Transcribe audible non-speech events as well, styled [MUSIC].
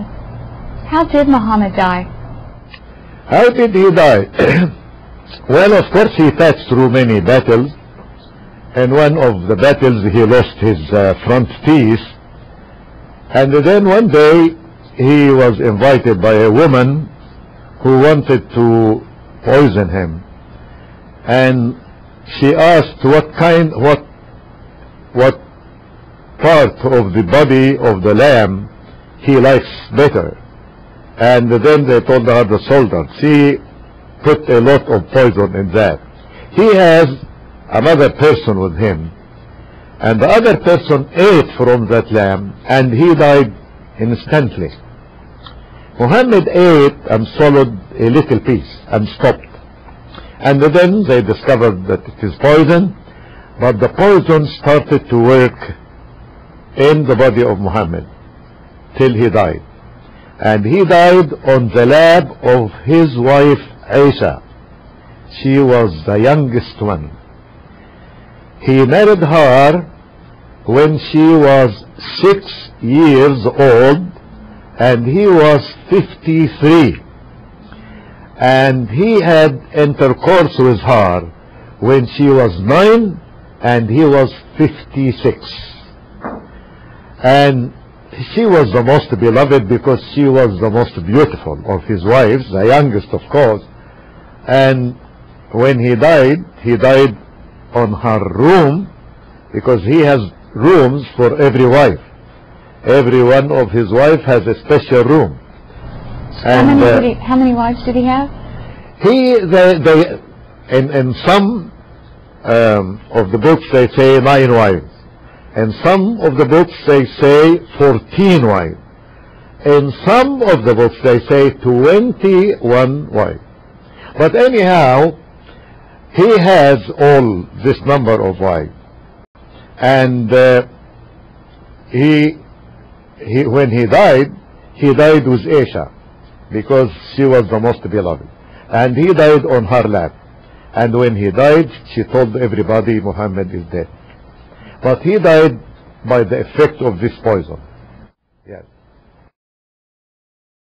How did Muhammad die? How did he die? [CLEARS THROAT] well, of course, he passed through many battles. and one of the battles, he lost his uh, front teeth. And then one day, he was invited by a woman who wanted to poison him. And she asked what kind, what, what part of the body of the lamb he likes better. And then they told her the soldier. She put a lot of poison in that. He has another person with him. And the other person ate from that lamb and he died instantly. Muhammad ate and swallowed a little piece and stopped. And then they discovered that it is poison, but the poison started to work in the body of Muhammad till he died. And he died on the lap of his wife Aisha. She was the youngest one. He married her when she was six years old and he was 53 and he had intercourse with her when she was nine and he was 56 and she was the most beloved because she was the most beautiful of his wives the youngest of course. And when he died he died on her room because he has rooms for every wife. Every one of his wife has a special room. How, many uh, did he, how many wives did he have? he they, they in, in some um, of the books they say nine wives in some of the books they say 14 wives in some of the books they say 21 wives but anyhow he has all this number of wives and uh, he he when he died he died with Aisha because she was the most beloved. And he died on her lap. And when he died she told everybody Muhammad is dead but he died by the effect of this poison. Yes